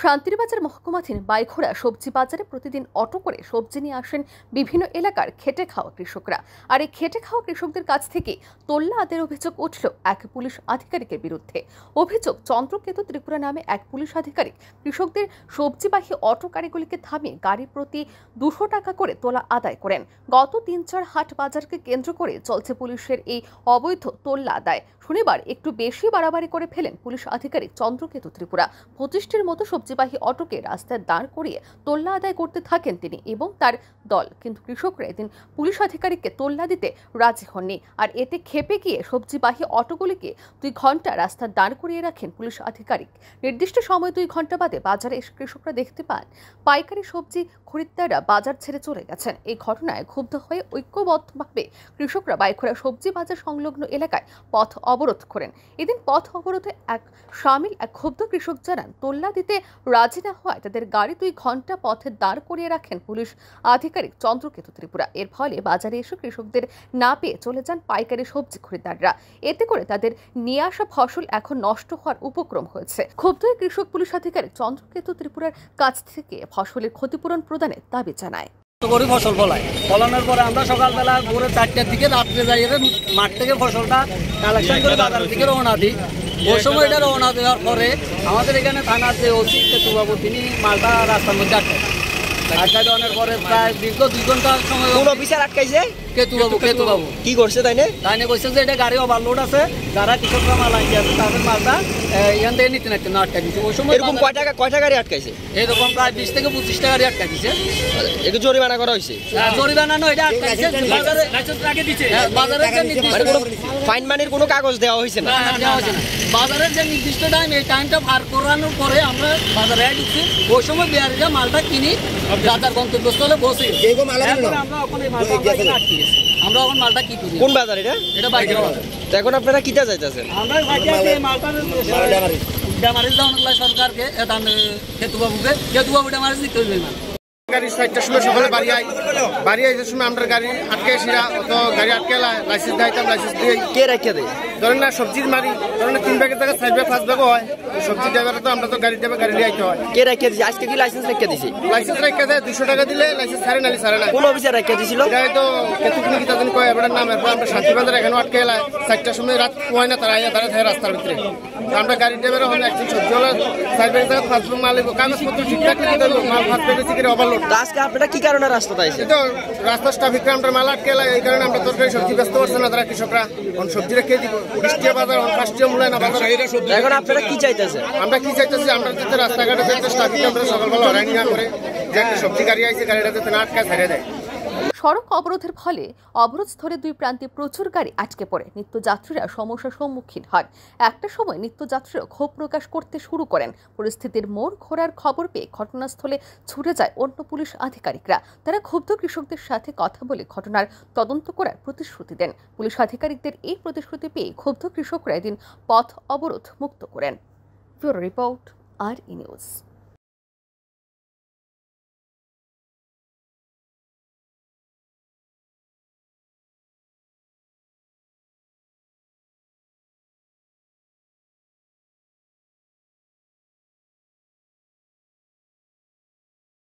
শান্তিরবাজার মহকুমাধীন বাইখোড়া সবজি বাজারে প্রতিদিন অটো করে সবজি নিয়ে আসেন বিভিন্ন এলাকার খেটে খাওয়া কৃষকরা। আর এই খেটে খাওয়া কৃষকদের কাছ থেকে তোল্লা আদের অভিযোগ উঠল এক পুলিশ আধিকারিকের বিরুদ্ধে। অভিযোগ, চন্দ্রকেতু ত্রিপুরা নামে এক পুলিশ আধিকারিক কৃষকদের সবজিবাহী অটো গাড়িগুলিকে থামিয়ে গাড়ি প্রতি দুশো টাকা করে তোলা আদায় করেন। গত তিন চার হাট বাজারকে কেন্দ্র করে চলছে পুলিশের এই অবৈধ তোল্লা আদায়। শনিবার একটু বেশি বাড়াবাড়ি করে ফেলেন পুলিশ আধিকারিক চন্দ্রকেতু ত্রিপুরা। পঁচিশটির মতো সবজিবাহী অটোকে রাস্তায় দাঁড় করিয়ে তোল্লা আদায় করতে থাকেন তিনি এবং তার দল। কিন্তু কৃষকরা এদিন পুলিশ আধিকারিককে তোল্লা দিতে রাজি হননি। আর এতে খেপে গিয়ে সবজিবাহী অটোগুলিকে দুই ঘণ্টা রাস্তা দাঁড় করিয়ে রাখেন পুলিশ আধিকারিক। নির্দিষ্ট সময় দুই ঘণ্টা বাদে বাজারে এসে কৃষকরা দেখতে পান, পাইকারি সবজি খরিদ্দাররা বাজার ছেড়ে চলে গেছেন। এই ঘটনায় ক্ষুব্ধ হয়ে ঐক্যবদ্ধভাবে কৃষকরা বাইখোড়া সবজি বাজার সংলগ্ন এলাকায় পথ অবরোধ করেন। এদিন পথ অবরোধে এক সামিল, এক ক্ষুব্ধ কৃষক জানান, তোল্লা দিতে রাজি না হওয়ায় তাদের গাড়ি দুই ঘণ্টা পথে দাঁড় করিয়ে রাখেন পুলিশ আধিকারিক চন্দ্রকেতু ত্রিপুরা। এর ফলে বাজারে এসে কৃষকদের না পেয়ে চলে যান পাইকারি সবজি খরিদ্দাররা। এতে করে তাদের নিয়ে আসা ফসল এখন নষ্ট হওয়ার উপক্রম হয়েছে। ক্ষুব্ধ কৃষক পুলিশ আধিকারিক চন্দ্রকেতু ত্রিপুরার কাছ থেকে ফসলের ক্ষতিপূরণ প্রদানের দাবি জানায়। করি ফসল ফলানোর পরে আমরা সকালবেলা ভোরে চারটার দিকে রাত্রে যাই মাঠ থেকে ফসলটা কালেকশন করে দিকে রওনা দিই। ওই সময়টা রওনা দেওয়ার পরে আমাদের এখানে থানার যে ওসি কেতুবাবু তিনি মালটা রাস্তার মধ্যে আটকায় আটকায় দেওয়ার পরে প্রায় দীর্ঘ দুই ঘণ্টা সময় অফিসার আটকাইছে? কেতুবাবু কেতুবাবু। কি করছে তাই না তাই নিয়ে কইছে যে এটা গাড়ি ওভারলোড আছে যারা কৃষকরা মাল আনছে আছে তাদের মালটা আহ, এখান থেকে নিতে নাকতে না আটকা দিচ্ছে ওই সময় এরকম কয় টাকা কয় টাকা গাড়ি আটকাইছে? এরকম প্রায় বিশ থেকে পঁচিশটা গাড়ি আটকা দিচ্ছে একটু জরিমানা করা হয়েছে জরিমানা নয় এটা আটকাইছে। বাজারে হ্যাঁ, বাজারে যে নির্দিষ্ট ফাইন মানির কোনো কাগজ দেওয়া হয়েছে না? না, না, দেওয়া হয়েছে না। বাজারের যে নির্দিষ্ট টাইম এই টাইমটা পার করানোর পরে আমরা বাজারে ঢুকছি ওই সময় বিহারিরা মালটা কিনি বাজার গন্তব্যস্থলে বসে আমরা ওখানে মালটা আটকে। আমরা এখন মালটা কি করি? কোন বাজার এটা? এটা বাইকের বাজার। তো এখন আপনারা কিটা যাইতেছেন আমরা মালটা সরকারকে এটা কেতুবাবুকে কেতুবাবু ড্যামারিজ দিতে হইবে মাল। গাড়ি চারটার সময় সকালে বাড়ি আই বাড়ি আইসার সময় আমরা গাড়ি আটকে আসিরা অত গাড়ি আটকে লাইসেন্স দিতাম লাইসেন্স দিয়ে কে রাখিয়া দেয়? ধরেন না সবজির মারি ধরেন না তিন ব্যাগের জায়গায় চার ব্যাগ পাঁচ ব্যাগও হয়। সবজি ড্রাইভার তো আমরা তো গাড়ি ড্রাইভার গাড়ি নিয়ে আইতে হয়। কে রাখিয়া দিছে? আজকে কি লাইসেন্স রাখিয়া দিছে? লাইসেন্স রেখে দেয় দুশো টাকা দিলে লাইসেন্স ছাড়ে নালি ছাড়ে না। কোন অফিসার রাখিয়া দিছিল? এটা হয়তো কেতুকুনি কি তাদের কয় এবার নাম এরপর আমরা শান্তিবাজার এখানেও আটকে এলাই চারটার সময় রাত হয় না তারা আইয়া থাকে রাস্তার ভিতরে। আমরা গাড়ি ড্রাইভার হলে একজন সবজি হলো চার ব্যাগের জায়গায় পাঁচ ব্যাগ মাল কাগজপত্র ঠিকঠাক লিখে দিল মাল ফাঁস পেয়েছি করে ওভারলোড আজকে আপনারা কি কারণে আইছে তো ট্রাফিক আমরা মাল আটকে লাগে এই কারণে আমরা তরকারি সবজি ব্যস্ত করছে না। তারা কৃষকরা এখন সবজি রেখে দিব। বৃষ্টিয়া বাজার এখন ফার্স্টিয়া মূল্য না বাজার এখন আপনারা কি চাইতেছে আমরা কি চাইতেছি? আমরা যাতে রাস্তাঘাটে যাতে ট্রাফিক আমরা সকালবেলা হরানি না করে যে একটা সবজি গাড়ি আইছে গাড়িটা যাতে না আটকা ছেড়ে দেয়। সড়ক অবরোধের ফলে অবরোধ স্থলে দুই প্রান্তে প্রচুর গাড়ি আটকে পড়ে। নিত্যযাত্রীরা সমস্যার সম্মুখীন হন। একটা সময় নিত্যযাত্রীরা ক্ষোভ প্রকাশ করতে শুরু করেন। পরিস্থিতির মোড় ঘোরার খবর পেয়ে ঘটনাস্থলে ছুটে যায় অন্য পুলিশ আধিকারিকরা। তারা ক্ষুব্ধ কৃষকদের সাথে কথা বলে ঘটনার তদন্ত করার প্রতিশ্রুতি দেন। পুলিশ আধিকারিকদের এই প্রতিশ্রুতি পেয়ে ক্ষুব্ধ কৃষকরা এদিন পথ অবরোধ মুক্ত করেন। Report, R E news.